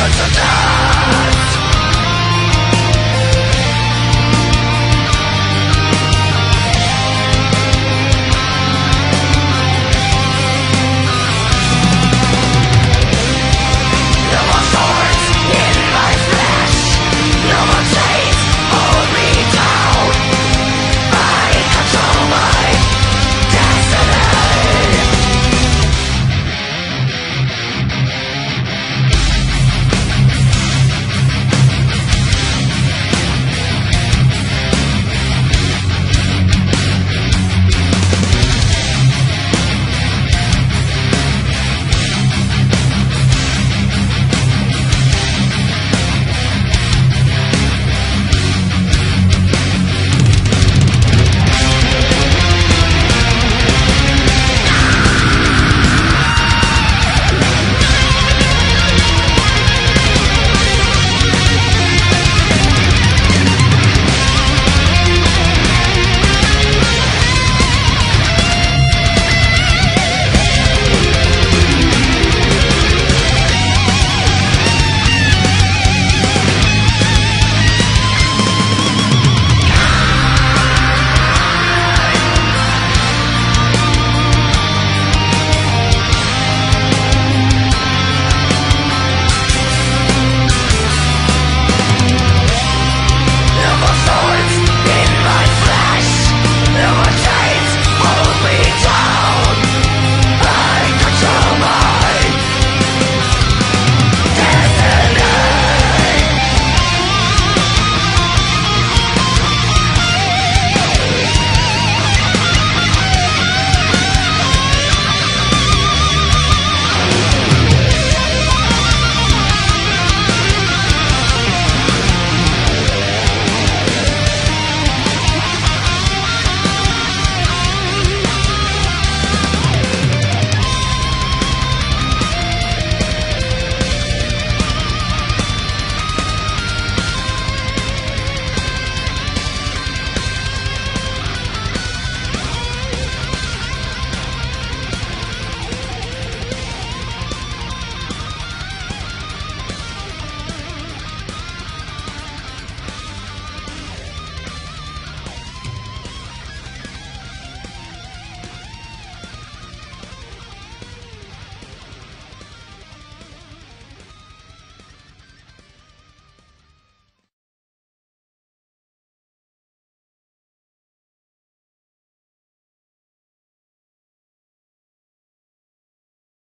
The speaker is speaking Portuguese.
Sensacional